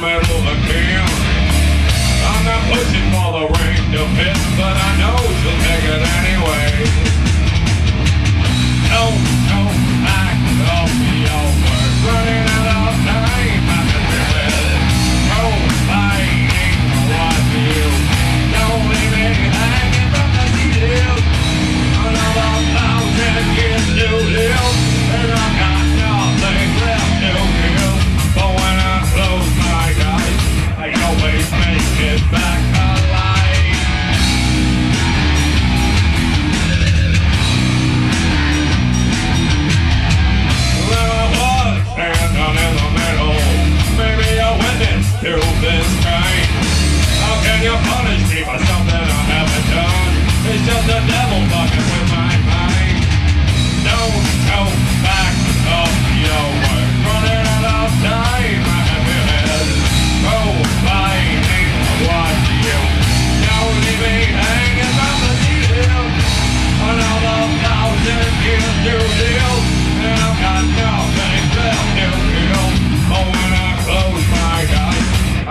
metal again. I'm not pushing for the ring to fit, but I know she'll take it anyway. Back.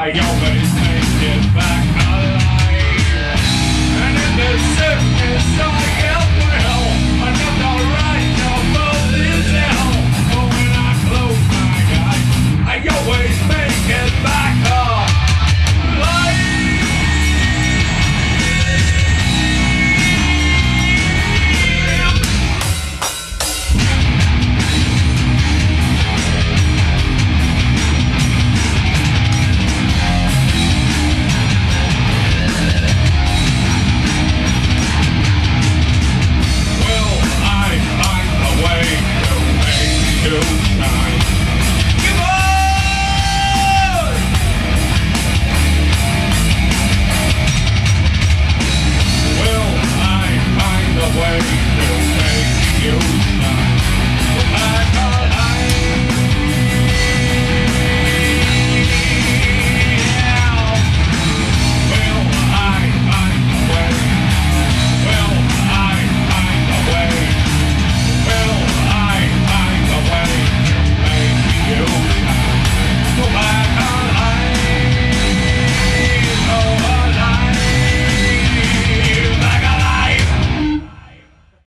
Wyoming, take it back.